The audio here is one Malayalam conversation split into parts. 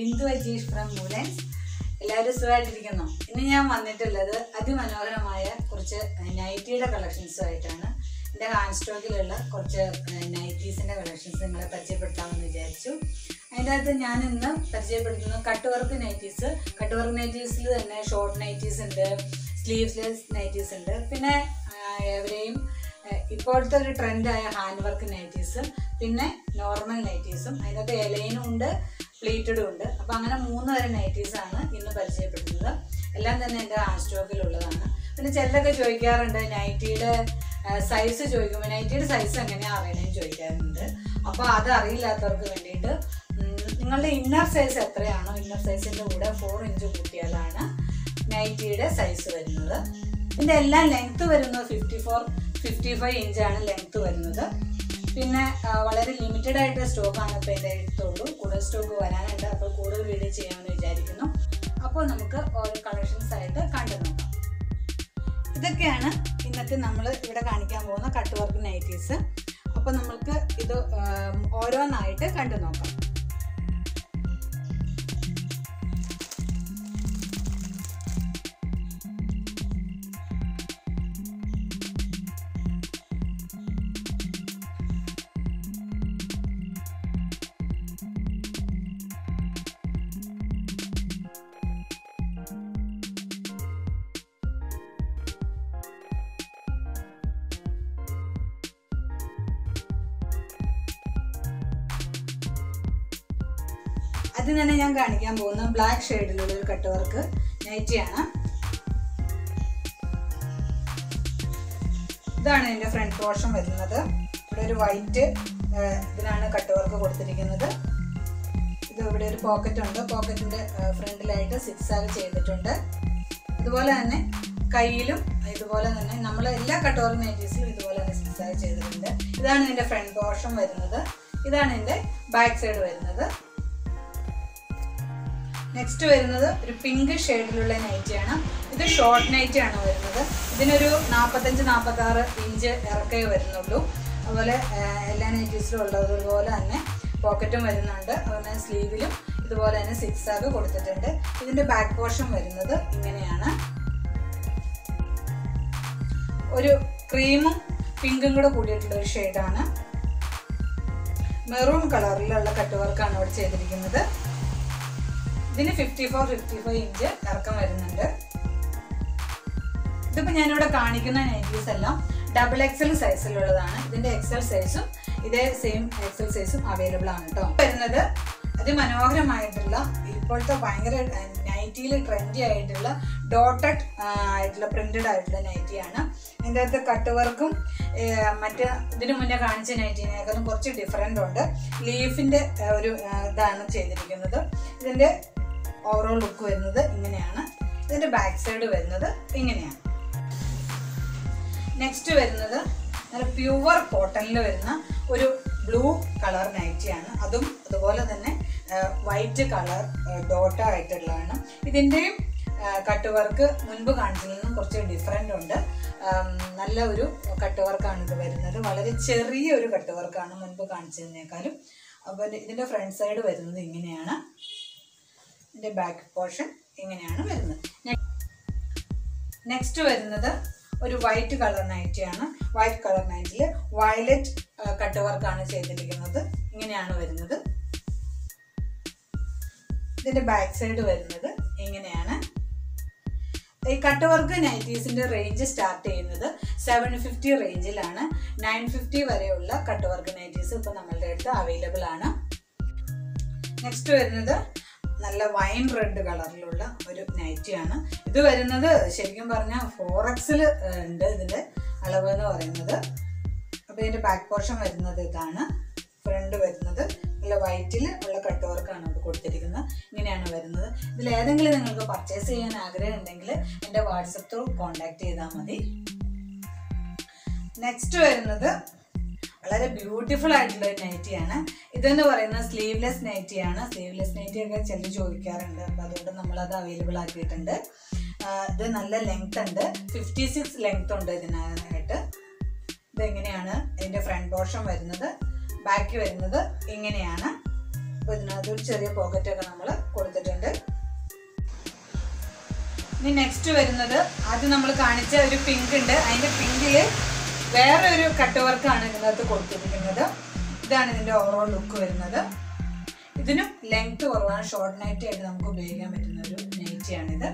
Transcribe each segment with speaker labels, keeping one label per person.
Speaker 1: ബിന്ദു അജീഷ് ഫ്രം മൂലൻസ് എല്ലാവരും സുഖമായിട്ടിരിക്കുന്നു. ഇന്ന് ഞാൻ വന്നിട്ടുള്ളത് അതിമനോഹരമായ കുറച്ച് നൈറ്റിയുടെ കളക്ഷൻസുമായിട്ടാണ് എന്റെ ഹാൻഡ് സ്റ്റോക്കിലുള്ള കുറച്ച് നൈറ്റീസിന്റെ കളക്ഷൻസ് നിങ്ങളെ പരിചയപ്പെടുത്താമെന്ന് വിചാരിച്ചു. അതിന്റെ അകത്ത് ഞാൻ ഇന്ന് പരിചയപ്പെടുത്തുന്നത് cut work nighties. Cut work നൈറ്റീസിൽ തന്നെ ഷോർട്ട് നൈറ്റീസ് ഉണ്ട് സ്ലീവ്ലെസ് നൈറ്റീസ് ഉണ്ട്. പിന്നെ എവരെയും ഇപ്പോഴത്തെ ഒരു ട്രെൻഡായ ഹാൻഡ് വർക്ക് നൈറ്റീസ് പിന്നെ നോർമൽ നൈറ്റീസും അതിനകത്ത് എലൈനും ഉണ്ട്. പ്ലീറ്റഡും ഉണ്ട്. അപ്പോൾ അങ്ങനെ മൂന്ന് തരം ആണ് ഇന്ന് പരിചയപ്പെടുന്നത്. എല്ലാം തന്നെ എന്റെ സ്റ്റോക്കിൽ സ്റ്റോക്കിലുള്ളതാണ്. പിന്നെ ചിലരൊക്കെ ചോദിക്കാറുണ്ട് നൈറ്റിയുടെ സൈസ് ചോദിക്കുമ്പോൾ നൈറ്റിയുടെ സൈസ് എങ്ങനെയാണ് അറിയണമെന്ന് ചോദിക്കാറുണ്ട്. അപ്പോൾ അത് അറിയില്ലാത്തവർക്ക് വേണ്ടിയിട്ട് നിങ്ങളുടെ ഇന്നർ സൈസ് എത്രയാണോ ഇന്നർ സൈസിന്റെ കൂടെ ഫോർ ഇഞ്ച് കൂട്ടിയാലാണ് നൈറ്റിയുടെ സൈസ് വരുന്നത്. ഇതിന്റെ എല്ലാം ലെങ്ത് വരുന്നത് ഫിഫ്റ്റി ഫോർ ഫിഫ്റ്റി ഫൈവ് ഇഞ്ചാണ് ലെങ്ത് വരുന്നത്. പിന്നെ വളരെ ലിമിറ്റഡ് ആയിട്ട് സ്റ്റോക്കാണ് ഇപ്പോൾ എന്റെ അടുത്തുള്ളൂ. കൂടുതൽ സ്റ്റോക്ക് വരാനുണ്ട്. അപ്പോൾ കൂടുതൽ വീഡിയോ ചെയ്യാമെന്ന് വിചാരിക്കുന്നു. അപ്പോൾ നമുക്ക് ഓരോ കളക്ഷൻസ് ആയിട്ട് കണ്ടു നോക്കാം. ഇതൊക്കെയാണ് ഇന്നത്തെ നമ്മൾ ഇവിടെ കാണിക്കാൻ പോകുന്ന കട്ട് വർക്ക് നൈറ്റീസ് അപ്പോൾ നമുക്ക് ഇത് ഓരോന്നായിട്ട് കണ്ടു നോക്കാം. ആദ്യം തന്നെ ഞാൻ കാണിക്കാൻ പോകുന്ന ബ്ലാക്ക് ഷെയ്ഡിലുള്ള ഒരു കട്ട് വർക്ക് നൈറ്റിയാണ്. ഇതാണ് എന്റെ ഫ്രണ്ട് പോർഷൻ വരുന്നത്. ഇവിടെ ഒരു വൈറ്റ് ഇതിനാണ് കട്ട് വർക്ക് കൊടുത്തിരിക്കുന്നത്. ഇത് ഇവിടെ ഒരു പോക്കറ്റ് ഉണ്ട്. പോക്കറ്റിന്റെ ഫ്രണ്ടിലായിട്ട് സിക്സ് ആഗ് ചെയ്തിട്ടുണ്ട്. ഇതുപോലെ തന്നെ കയ്യിലും ഇതുപോലെ തന്നെ നമ്മൾ എല്ലാ കട്ട് വർക്ക് നൈറ്റീസിലും ഇതുപോലെ തന്നെ സിക്സ് ആഗ് ചെയ്തിട്ടുണ്ട്. ഇതാണ് എന്റെ ഫ്രണ്ട് പോർഷൻ വരുന്നത്. ഇതാണ് എന്റെ ബാക്ക് സൈഡ് വരുന്നത്. നെക്സ്റ്റ് വരുന്നത് ഒരു പിങ്ക് ഷെയ്ഡിലുള്ള നൈറ്റിയാണ് ഇത് ഷോർട്ട് നൈറ്റി ആണ് വരുന്നത്. ഇതിനൊരു നാൽപ്പത്തഞ്ച് നാൽപ്പത്താറ് ഇഞ്ച് ഇറക്കേ വരുന്നുള്ളൂ. അതുപോലെ എല്ലാ നൈറ്റീസിലും ഉള്ളതുപോലെ തന്നെ പോക്കറ്റും വരുന്നുണ്ട്. അതുപോലെ സ്ലീവിലും ഇതുപോലെ തന്നെ സിക്സ് ആഗ് കൊടുത്തിട്ടുണ്ട്. ഇതിന്റെ ബാക്ക് പോർഷൻ വരുന്നത് ഇങ്ങനെയാണ്. ഒരു ക്രീമും പിങ്കും കൂടെ കൂടിയിട്ടുള്ള ഒരു ഷെയ്ഡാണ് മെറൂൺ കളറിലുള്ള കട്ട് വർക്കാണ് ഇവിടെ ചെയ്തിരിക്കുന്നത്. ഇതിന് fifty four fifty five inch ഇറക്കം വരുന്നുണ്ട്. ഇതിപ്പോൾ ഞാനിവിടെ കാണിക്കുന്ന നൈറ്റീസ് എല്ലാം ഡബിൾ എക്സൽ സൈസിലുള്ളതാണ് ഇതിന്റെ എക്സൽ സൈസും ഇതേ സെയിം എക്സൽ സൈസും അവൈലബിൾ ആണ് കേട്ടോ വരുന്നത് അതിമനോഹരമായിട്ടുള്ള ഇപ്പോഴത്തെ ഭയങ്കര നൈറ്റിയിൽ ട്രെൻഡി ആയിട്ടുള്ള ഡോട്ടഡ് ആയിട്ടുള്ള പ്രിന്റഡ് ആയിട്ടുള്ള നൈറ്റിയാണ് ഇതിന്റെ അകത്ത് കട്ട് വർക്കും മറ്റ് ഇതിനു മുന്നേ കാണിച്ച നൈറ്റിനേക്കാളും കുറച്ച് ഡിഫറെന്റ് ഉണ്ട്. ലീഫിന്റെ ഒരു ഇതാണ് ചെയ്തിരിക്കുന്നത്. ഇതിന്റെ ഓവറോൾ ലുക്ക് വരുന്നത് ഇങ്ങനെയാണ്. ഇതിന്റെ ബാക്ക് സൈഡ് വരുന്നത് ഇങ്ങനെയാണ്. നെക്സ്റ്റ് വരുന്നത് നല്ല പ്യുവർ കോട്ടണിൽ വരുന്ന ഒരു ബ്ലൂ കളർ നൈറ്റിയാണ് അതും അതുപോലെ തന്നെ വൈറ്റ് കളർ ഡോട്ട ആയിട്ടുള്ളതാണ്. ഇതിന്റെയും കട്ട് വർക്ക് മുൻപ് കാണിച്ചതിൽ നിന്നും കുറച്ച് ഡിഫറെന്റ് ഉണ്ട്. നല്ല ഒരു കട്ട് വർക്കാണ് ഇത് വരുന്നത്. വളരെ ചെറിയ ഒരു കട്ട് വർക്കാണ് മുൻപ് കാണിച്ചതിനേക്കാളും. അപ്പോൾ ഇതിന്റെ ഫ്രണ്ട് സൈഡ് വരുന്നത് ഇങ്ങനെയാണ്. ഇതിന്റെ ബാക്ക് പോർഷൻ ഇങ്ങനെയാണ് വരുന്നത്. നെക്സ്റ്റ് വരുന്നത് ഒരു വൈറ്റ് കളർ നൈറ്റിയാണ് വൈറ്റ് കളർ നൈറ്റിൽ വയലറ്റ് കട്ട് വർക്കാണ് ചെയ്തിരിക്കുന്നത്. ഇങ്ങനെയാണ് വരുന്നത്. ഇതിന്റെ ബാക്ക് സൈഡ് വരുന്നത് ഇങ്ങനെയാണ്. ഈ കട്ട് വർക്ക് നൈറ്റീസിന്റെ റേഞ്ച് സ്റ്റാർട്ട് ചെയ്യുന്നത് സെവൻ ഫിഫ്റ്റി റേഞ്ചിലാണ് നയൻ ഫിഫ്റ്റി വരെയുള്ള കട്ട് വർക്ക് നൈറ്റീസ് ഇപ്പോൾ നമ്മളുടെ അടുത്ത് അവൈലബിൾ ആണ്. നെക്സ്റ്റ് വരുന്നത് നല്ല വൈൻ റെഡ് കളറിലുള്ള ഒരു നൈറ്റിയാണ് ഇത് വരുന്നത് ശരിക്കും പറഞ്ഞാൽ ഫോർ എക്സിൽ ഉണ്ട് ഇതിന്റെ അളവ് എന്ന് പറയുന്നത്. അപ്പോൾ ഇതിന്റെ ബാക്ക് പോർഷൻ വരുന്നത് ഇതാണ്. ഫ്രണ്ട് വരുന്നത്. നല്ല വൈറ്റിൽ ഉള്ള കട്ട് വർക്കാണ് ഇവിടെ കൊടുത്തിരിക്കുന്നത്. ഇങ്ങനെയാണ് വരുന്നത്. ഇതിൽ ഏതെങ്കിലും നിങ്ങൾക്ക് പർച്ചേസ് ചെയ്യാൻ ആഗ്രഹം ഉണ്ടെങ്കിൽ എന്റെ വാട്സപ്പ് ത്രൂ കോൺടാക്ട് ചെയ്താൽ മതി. നെക്സ്റ്റ് വരുന്നത് വളരെ ബ്യൂട്ടിഫുൾ ആയിട്ടുള്ള ഒരു നൈറ്റിയാണ് ഇതെന്ന് പറയുന്നത് സ്ലീവ്ലെസ് നൈറ്റിയാണ് സ്ലീവ്ലെസ് നൈറ്റി ഒക്കെ ചിലർ ചോദിക്കാറുണ്ട്. അപ്പം അതുകൊണ്ട് നമ്മളത് അവൈലബിൾ ആക്കിയിട്ടുണ്ട്. ഇത് നല്ല ലെങ്ത് ഉണ്ട്. ഫിഫ്റ്റി സിക്സ് ലെങ്ത് ഉണ്ട് ഇതിനായിട്ട് ഇതെങ്ങനെയാണ്? ഇതിന്റെ ഫ്രണ്ട് പോർഷൻ വരുന്നത് ബാക്ക് വരുന്നത് ഇങ്ങനെയാണ്. അപ്പോൾ ഇതിനകത്ത് ഒരു ചെറിയ പോക്കറ്റൊക്കെ നമ്മൾ കൊടുത്തിട്ടുണ്ട്. ഇനി നെക്സ്റ്റ് വരുന്നത് ആദ്യം നമ്മൾ കാണിച്ച ഒരു പിങ്ക് ഉണ്ട്. അതിന്റെ പിങ്കിൽ വേറെ ഒരു കട്ട് വർക്കാണ് ഇതിനകത്ത് കൊടുത്തിരിക്കുന്നത്. ഇതാണ് ഇതിന്റെ ഓവറോൾ ലുക്ക് വരുന്നത്. ഇതിനും ലെങ്ത് കുറവാണ്. ഷോർട്ട് നൈറ്റ് ആയിട്ട് നമുക്ക് ഉപയോഗിക്കാൻ പറ്റുന്ന ഒരു നൈറ്റിയാണിത്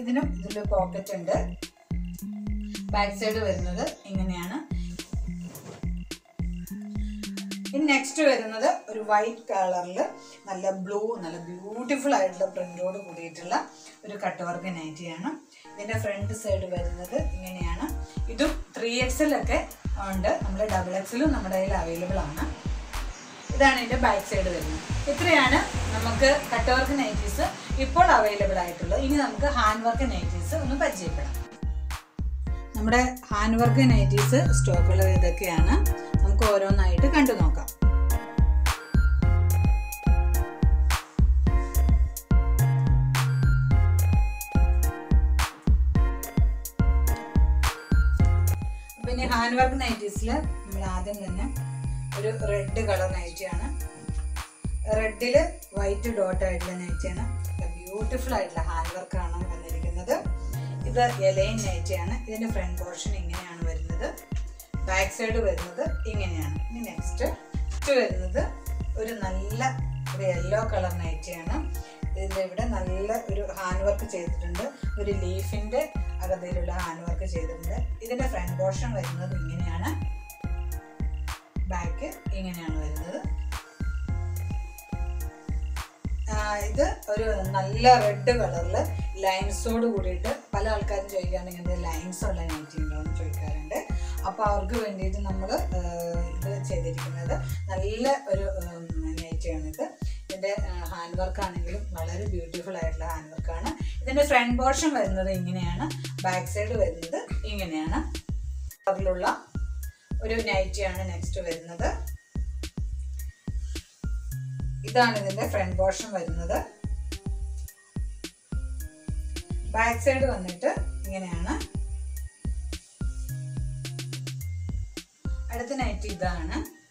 Speaker 1: ഇതിനും ഇതിൽ പോക്കറ്റ് ഉണ്ട്. ബാക്ക് സൈഡ് വരുന്നത് ഇങ്ങനെയാണ്. ഇനി നെക്സ്റ്റ് വരുന്നത് ഒരു വൈറ്റ് കളറിൽ നല്ല ബ്ലൂ നല്ല ബ്യൂട്ടിഫുൾ ആയിട്ടുള്ള പ്രിന്റോട് കൂടിയിട്ടുള്ള ഒരു കട്ട് വർക്ക് നൈറ്റിയാണ് ഇതിന്റെ ഫ്രണ്ട് സൈഡ് വരുന്നത് ഇങ്ങനെയാണ്. ഇതും ത്രീ എക്സലൊക്കെ ഉണ്ട്. നമ്മൾ ഡബിൾ എക്സലും നമ്മുടെ കയ്യിൽ അവൈലബിൾ ആണ്. ഇതാണ് ഇതിന്റെ ബാക്ക് സൈഡ് വരുന്നത്. ഇത്രയാണ് നമുക്ക് കട്ട് വർക്ക് നൈറ്റീസ് ഇപ്പോൾ അവൈലബിൾ ആയിട്ടുള്ളത്. ഇനി നമുക്ക് ഹാൻഡ് വർക്ക് നൈറ്റീസ് ഒന്ന് പരിചയപ്പെടാം. നമ്മുടെ ഹാൻഡ് വർക്ക് നൈറ്റീസ് സ്റ്റോക്കുകൾ ഇതൊക്കെയാണ്. നമുക്ക് ഓരോന്നായിട്ട് കണ്ടു നോക്കാം. പിന്നെ ഹാൻഡ് വർക്ക് നൈറ്റീസിൽ നമ്മൾ ആദ്യം തന്നെ ഒരു റെഡ് കളർ നൈറ്റിയാണ്. റെഡിൽ വൈറ്റ് ഡോട്ട് ആയിട്ടുള്ള നൈറ്റിയാണ്. ബ്യൂട്ടിഫുൾ ആയിട്ടുള്ള ഹാൻഡ് വർക്കാണ് വന്നിരിക്കുന്നത്. ഇത് എലൈൻ നൈറ്റിയാണ്. ഇതിന്റെ ഫ്രണ്ട് പോർഷൻ ഇങ്ങനെയാണ് വരുന്നത്. ബാക്ക് സൈഡ് വരുന്നത് ഇങ്ങനെയാണ്. ഇനി നെക്സ്റ്റ് വരുന്നത് ഒരു നല്ല ഒരു യെല്ലോ കളർ നൈറ്റിയാണ്. ഇതിന്റെ ഇവിടെ നല്ല ഒരു ഹാൻഡ് വർക്ക് ചെയ്തിട്ടുണ്ട്. ഒരു ലീഫിന്റെ അകതയിലുള്ള ഹാൻഡ് വർക്ക് ചെയ്തിട്ടുണ്ട്. ഇതിന്റെ ഫ്രണ്ട് പോർഷൻ വരുന്നത് ഇങ്ങനെയാണ്. ബാക്ക് ഇങ്ങനെയാണ് വരുന്നത്. ഇത് ഒരു നല്ല റെഡ് കളറിൽ ലൈൻസോട് കൂടിയിട്ട് പല ആൾക്കാരും ചോദിക്കാറുണ്ട് ഇങ്ങനത്തെ ലൈൻസ് ഉള്ള നൈറ്റി എന്ന് ചോദിക്കാറുണ്ട്. അപ്പോൾ അവർക്ക് വേണ്ടിയിട്ട് നമ്മൾ ഇത് ചെയ്തിരിക്കുന്നത് നല്ല ഒരു നൈറ്റിയാണിത് ഇതിന്റെ ഹാൻഡ് വർക്ക് ആണെങ്കിലും വളരെ ബ്യൂട്ടിഫുൾ ആയിട്ടുള്ള ഹാൻഡ് വർക്കാണ് ഇതിന്റെ ഫ്രണ്ട് പോർഷൻ വരുന്നത് ഇങ്ങനെയാണ്. ബാക്ക് സൈഡ് വരുന്നത് ഇങ്ങനെയാണ്. അതിലുള്ള ഒരു നൈറ്റിയാണ് നെക്സ്റ്റ് വരുന്നത്. ഇതാണ് ഇതിന്റെ ഫ്രണ്ട് പോർഷൻ വരുന്നത്. ബാക്ക് സൈഡ് വന്നിട്ട് ഇങ്ങനെയാണ്. അടുത്ത നൈറ്റ് ഇതാണ്.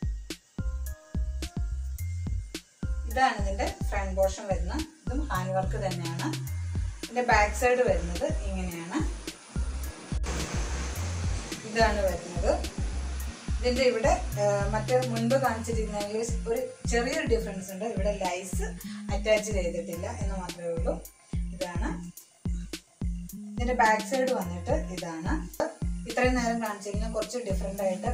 Speaker 1: ഇതാണ് ഇതിന്റെ ഫ്രണ്ട് പോർഷൻ വരുന്നത്. ഇതും ഹാൻഡ് വർക്ക് തന്നെയാണ്. ഇതിന്റെ ബാക്ക് സൈഡ് വരുന്നത് ഇങ്ങനെയാണ്. ഇതാണ് വരുന്നത്. ഇതിന്റെ ഇവിടെ മറ്റേ മുൻപ് കാണിച്ചിരിക്കുന്നതിൽ ഒരു ചെറിയൊരു ഡിഫറൻസ് ഉണ്ട്. ഇവിടെ ലൈസ് അറ്റാച്ച് ചെയ്തിട്ടില്ല എന്ന് മാത്രമേ ഉള്ളൂ. ഇതാണ്. ഇതിന്റെ ബാക്ക് സൈഡ് വന്നിട്ട് ഇതാണ്. ഇത്രയും നേരം കാണിച്ചിരിക്കുന്ന കുറച്ച് ഡിഫറെന്റ് ആയിട്ട്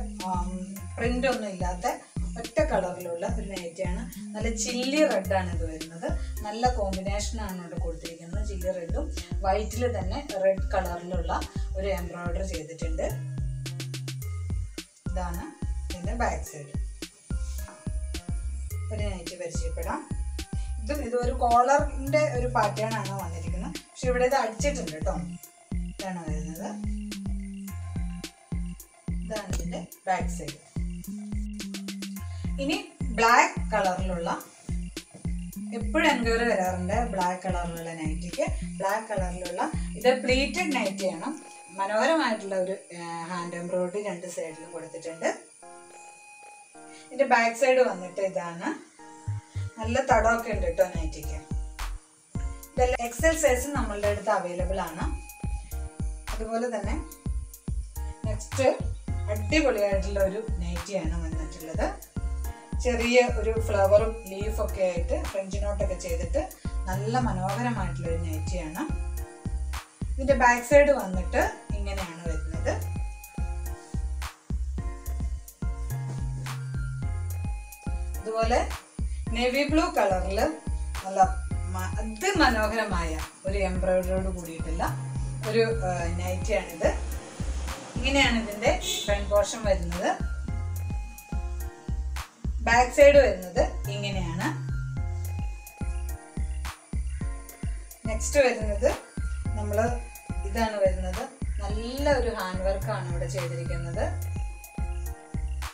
Speaker 1: പ്രിന്റ് ഒന്നും ഇല്ലാത്ത ഒറ്റ കളറിലുള്ള ഒരു നൈറ്റിയാണ് നല്ല ചില്ലി റെഡാണ് ഇത് വരുന്നത്. നല്ല കോമ്പിനേഷൻ ആണ് ഇവിടെ കൊടുത്തിരിക്കുന്നത്. ചില്ലി റെഡും വൈറ്റിൽ തന്നെ റെഡ് കളറിലുള്ള ഒരു എംബ്രോയിഡറി ചെയ്തിട്ടുണ്ട്. ഇതാണ് ഇതിന്റെ ബാക്ക് സൈഡ് ഒരു നൈറ്റ് പരിചയപ്പെടാം. ഇതും ഇത് ഒരു കോളറിന്റെ ഒരു പാറ്റേൺ ആണ് വന്നിരിക്കുന്നത്. പക്ഷെ ഇവിടെ ഇത് അടിച്ചിട്ടുണ്ട് കേട്ടോ. ഇതാണ് വരുന്നത്. ഇതാണ് ഇതിന്റെ ബാക്ക് സൈഡ് ഇനി ബ്ലാക്ക് കളറിലുള്ള എപ്പോഴും എൻക്വയറി വരാറുണ്ട് ബ്ലാക്ക് കളറിലുള്ള നൈറ്റിക്ക് ബ്ലാക്ക് കളറിലുള്ള ഇത് പ്ലീറ്റഡ് നൈറ്റിയാണ് മനോഹരമായിട്ടുള്ള ഒരു ഹാൻഡ് എംബ്രോയിഡറി രണ്ട് സൈഡിലും കൊടുത്തിട്ടുണ്ട്. ഇതിന്റെ ബാക്ക് സൈഡ് വന്നിട്ട് ഇതാണ്. നല്ല തടമൊക്കെ ഉണ്ട് കേട്ടോ നൈറ്റിക്ക് ഇതെല്ലാം എക്സൽ സൈസ് നമ്മളുടെ അടുത്ത് അവൈലബിൾ ആണ്. അതുപോലെ തന്നെ നെക്സ്റ്റ് അടിപൊളിയായിട്ടുള്ള ഒരു നൈറ്റിയാണ് വന്നിട്ടുള്ളത്. ചെറിയ ഒരു ഫ്ലവറും ലീഫൊക്കെ ആയിട്ട് ഫ്രഞ്ച് നോട്ടൊക്കെ ചെയ്തിട്ട് നല്ല മനോഹരമായിട്ടുള്ള ഒരു നൈറ്റിയാണ് ഇതിന്റെ ബാക്ക് സൈഡ് വന്നിട്ട് ഇങ്ങനെയാണ് വരുന്നത്. അതുപോലെ നേവി ബ്ലൂ കളറിൽ നല്ല അതിമനോഹരമായ ഒരു എംബ്രോയിഡറിയോട് കൂടിയിട്ടുള്ള ഒരു നൈറ്റിയാണിത് ഇങ്ങനെയാണ് ഇതിന്റെ ഫ്രണ്ട് പോർഷൻ വരുന്നത്. ബാക്ക് സൈഡ് വരുന്നത് ഇങ്ങനെയാണ്. നെക്സ്റ്റ് വരുന്നത് നമ്മൾ ഇതാണ് വരുന്നത്. നല്ല ഒരു ഹാൻഡ് വർക്കാണ് ഇവിടെ ചെയ്തിരിക്കുന്നത്.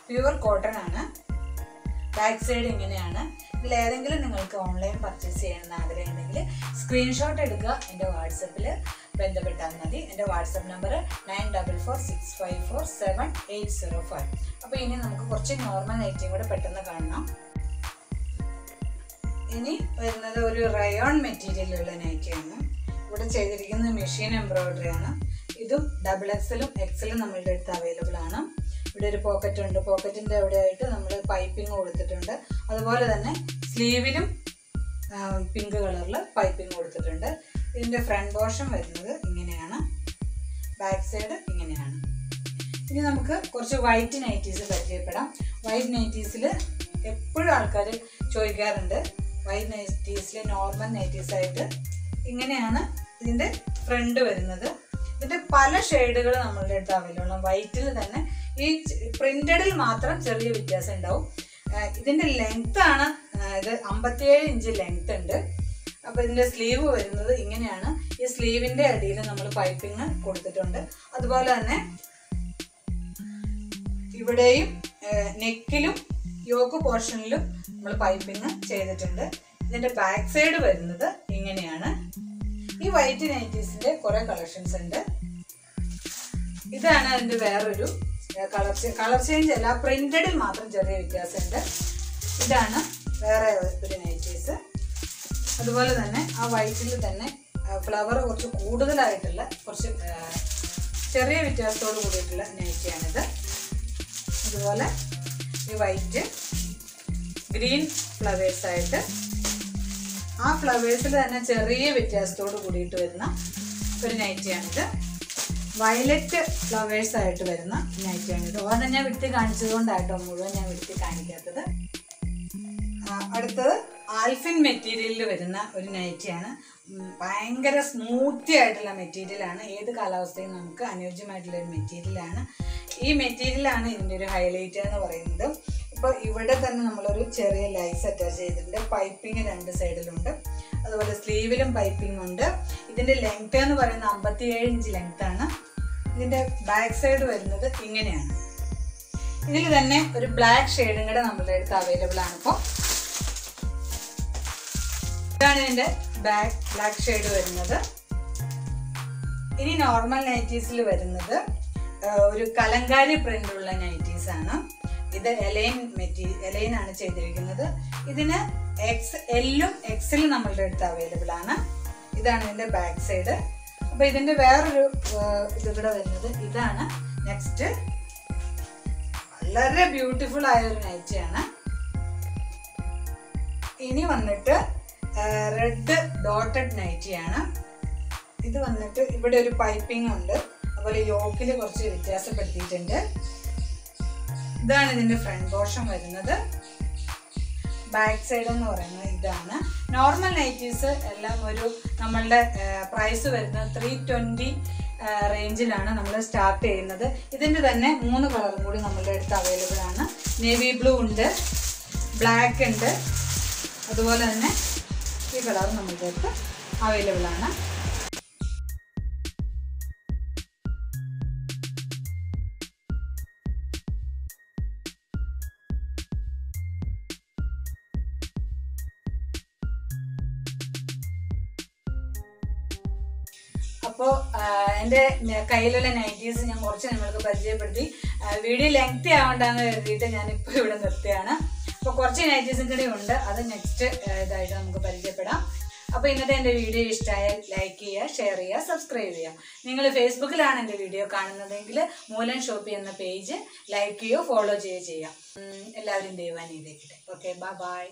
Speaker 1: പ്യുവർ കോട്ടൺ ആണ്. ബാക്ക് സൈഡ് ഇങ്ങനെയാണ്. ഇതിൽ ഏതെങ്കിലും നിങ്ങൾക്ക് ഓൺലൈൻ പർച്ചേസ് ചെയ്യണമെന്ന് ആഗ്രഹമുണ്ടെങ്കിൽ സ്ക്രീൻഷോട്ട് എടുക്കുക എന്റെ വാട്സപ്പിൽ ബന്ധപ്പെട്ടാൽ മതി. എന്റെ WhatsApp number nine double four six five four seven eight zero five. അപ്പോൾ ഇനി നമുക്ക് കുറച്ച് നോർമൽ നൈറ്റിയും കൂടെ പെട്ടെന്ന് കാണണം ഇനി വരുന്നത് ഒരു റയോൺ മെറ്റീരിയലുള്ള നൈറ്റിയാണ് ഇവിടെ ചെയ്തിരിക്കുന്നത് മെഷീൻ എംബ്രോയിഡറി ആണ്. ഇതും ഡബിൾ എക്സലും എക്സലും നമ്മളുടെ അടുത്ത് അവൈലബിൾ ആണ്. ഇവിടെ ഒരു പോക്കറ്റ് ഉണ്ട്. പോക്കറ്റിന്റെ അവിടെ ആയിട്ട് നമ്മൾ പൈപ്പിംഗ് കൊടുത്തിട്ടുണ്ട്. അതുപോലെ തന്നെ സ്ലീവിലും പിങ്ക് കളറിൽ പൈപ്പിംഗ് കൊടുത്തിട്ടുണ്ട്. ഇതിന്റെ ഫ്രണ്ട് പോർഷൻ വരുന്നത് ഇങ്ങനെയാണ്. ബാക്ക് സൈഡ് ഇങ്ങനെയാണ്. ഇനി നമുക്ക് കുറച്ച് വൈറ്റ് നൈറ്റീസ് പരിചയപ്പെടാം. വൈറ്റ് നൈറ്റീസിൽ എപ്പോഴും ആൾക്കാർ ചോദിക്കാറുണ്ട്. വൈറ്റ് നൈറ്റീസിൽ നോർമൽ നൈറ്റീസ് ആയിട്ട് ഇങ്ങനെയാണ് ഇതിന്റെ ഫ്രണ്ട് വരുന്നത്. ഇതിന്റെ പല ഷെയ്ഡുകൾ നമ്മളുടെ അടുത്ത് അവൈലബിൾ ആണ്. വൈറ്റിൽ തന്നെ ഈ പ്രിന്റഡിൽ മാത്രം ചെറിയ വ്യത്യാസം ഉണ്ടാവും. ഇതിന്റെ ലെങ്ത് ആണ് ഇത് അമ്പത്തിയേഴ് ഇഞ്ച് ലെങ്ത് ഉണ്ട്. അപ്പൊ ഇതിന്റെ സ്ലീവ് വരുന്നത് ഇങ്ങനെയാണ്. ഈ സ്ലീവിന്റെ അടിയിൽ നമ്മൾ പൈപ്പിംഗ് കൊടുത്തിട്ടുണ്ട്. അതുപോലെ തന്നെ ഇവിടെയും നെക്കിലും യോക്ക് പോർഷനിലും നമ്മൾ പൈപ്പിംഗ് ചെയ്തിട്ടുണ്ട്. ഇതിന്റെ ബാക്ക് സൈഡ് വരുന്നത് ഇങ്ങനെയാണ്. ഈ വൈറ്റ് നൈറ്റീസിന്റെ കുറെ കളക്ഷൻസ് ഉണ്ട്. ഇതാണ് അതിന്റെ വേറൊരു കളർ കളർ ചേഞ്ച് അല്ല പ്രിന്റഡിൽ മാത്രം ചെറിയ വ്യത്യാസമുണ്ട്. ഇതാണ് വേറെ ഒരു നൈറ്റീസ് അതുപോലെ തന്നെ ആ വൈറ്റിൽ തന്നെ ഫ്ലവർ കുറച്ച് കൂടുതലായിട്ടുള്ള കുറച്ച് ചെറിയ വ്യത്യാസത്തോട് കൂടിയിട്ടുള്ള നൈറ്റിയാണിത് അതുപോലെ ഈ വൈറ്റ് ഗ്രീൻ ഫ്ലവേഴ്സ് ആയിട്ട് ആ ഫ്ലവേഴ്സിൽ തന്നെ ചെറിയ വ്യത്യാസത്തോട് കൂടിയിട്ട് വരുന്ന ഒരു നൈറ്റിയാണിത് വയലറ്റ് ഫ്ലവേഴ്സ് ആയിട്ട് വരുന്ന നൈറ്റിയാണിത് ഒരെണ്ണം ഞാൻ വിട്ടി കാണിച്ചതുകൊണ്ടാട്ടോ മുഴുവൻ ഞാൻ വിട്ടി കാണിക്കാത്തത്. അടുത്തത് ആൽഫിൻ മെറ്റീരിയലിൽ വരുന്ന ഒരു നൈറ്റിയാണ് ഭയങ്കര സ്മൂത്തി ആയിട്ടുള്ള മെറ്റീരിയലാണ് ഏത് കാലാവസ്ഥയും നമുക്ക് അനുയോജ്യമായിട്ടുള്ള ഒരു മെറ്റീരിയലാണ് ഈ മെറ്റീരിയലാണ് ഇതിന്റെ ഒരു ഹൈലൈറ്റ് എന്ന് പറയുന്നത്. ഇപ്പോൾ ഇവിടെ തന്നെ നമ്മളൊരു ചെറിയ ലൈസ് അറ്റാച്ച് ചെയ്തിട്ടുണ്ട്. പൈപ്പിംഗ് രണ്ട് സൈഡിലുണ്ട് അതുപോലെ സ്ലീവിലും പൈപ്പിംഗ് ഉണ്ട്. ഇതിന്റെ ലെങ്ത് എന്ന് പറയുന്നത് അമ്പത്തിയേഴ് ഇഞ്ച് ലെങ്ത് ആണ്. ഇതിന്റെ ബാക്ക് സൈഡ് വരുന്നത് ഇങ്ങനെയാണ്. ഇതിൽ തന്നെ ഒരു ബ്ലാക്ക് ഷെയ്ഡും കൂടെ നമ്മളുടെ അടുത്ത് അവൈലബിൾ ആണ്. ഇപ്പോൾ ഇതാണ് ഇതിന്റെ ബാക്ക് ബ്ലാക്ക് ഷെയ്ഡ് വരുന്നത്. ഇനി നോർമൽ നൈറ്റീസിൽ വരുന്നത് ഒരു കലങ്കാരി പ്രിന്റ് ഉള്ള നൈറ്റീസ് ആണ്. ഇത് എലൈൻ മെറ്റീ എലൈൻ ആണ് ചെയ്തിരിക്കുന്നത്. ഇതിന് എക്സ് എല്ലും എക്സിൽ നമ്മളുടെ അടുത്ത് അവൈലബിൾ ആണ്. ഇതാണ് ഇതിന്റെ ബാക്ക് സൈഡ് അപ്പൊ ഇതിന്റെ വേറൊരു ഇത് ഇവിടെ വരുന്നത്. ഇതാണ് നെക്സ്റ്റ് വളരെ ബ്യൂട്ടിഫുൾ ആയ ഒരു നൈറ്റിയാണ് ഇനി വന്നിട്ട് റെഡ് ഡോട്ടഡ് നൈറ്റിയാണ് ഇത് വന്നിട്ട് ഇവിടെ ഒരു പൈപ്പിംഗ് ഉണ്ട്. അതുപോലെ യോക്കിൽ കുറച്ച് വ്യത്യാസപ്പെടുത്തിയിട്ടുണ്ട്. ഇതാണ് ഇതിന്റെ ഫ്രണ്ട് പോർഷൻ വരുന്നത്. ബാക്ക് സൈഡ് എന്ന് പറയുന്നത് ഇതാണ്. നോർമൽ നൈറ്റീസ് എല്ലാം ഒരു നമ്മളുടെ പ്രൈസ് വരുന്നത് ത്രീ ട്വന്റി റേഞ്ചിലാണ് നമ്മൾ സ്റ്റാർട്ട് ചെയ്യുന്നത്. ഇതിന്റെ തന്നെ മൂന്ന് കളറും കൂടി നമ്മളുടെ അടുത്ത് അവൈലബിൾ ആണ്. നേവി ബ്ലൂ ഉണ്ട്. ബ്ലാക്ക് ഉണ്ട്. അതുപോലെ തന്നെ ഈ കളർ നമ്മുടെ അടുത്ത് അവൈലബിൾ ആണ്. അപ്പോൾ എന്റെ കയ്യിലുള്ള നൈറ്റീസ് ഞാൻ കുറച്ച് നിങ്ങൾക്ക് പരിചയപ്പെടുത്തി. വീഡിയോ ലെങ്തി ആവണ്ടെന്ന് കരുതിയിട്ട് ഞാനിപ്പോൾ ഇവിടെ നിർത്തുകയാണ് അപ്പോൾ കുറച്ച് നൈറ്റീസും കൂടി ഉണ്ട്. അത് നെക്സ്റ്റ് ഇതായിട്ട് നമുക്ക് പരിചയപ്പെടാം. അപ്പോൾ ഇന്നത്തെ എന്റെ വീഡിയോ ഇഷ്ടമായാൽ ലൈക്ക് ചെയ്യുക ഷെയർ ചെയ്യുക സബ്സ്ക്രൈബ് ചെയ്യുക. നിങ്ങൾ ഫേസ്ബുക്കിലാണ് എന്റെ വീഡിയോ കാണുന്നതെങ്കിൽ മൂലൻ ഷോപ്പി എന്ന പേജ് ലൈക്ക് ചെയ്യുകയോ ഫോളോ ചെയ്യുകയോ ചെയ്യാം എല്ലാവരും ദൈവാനുഗ്രഹിക്കട്ടെ. Okay bye bye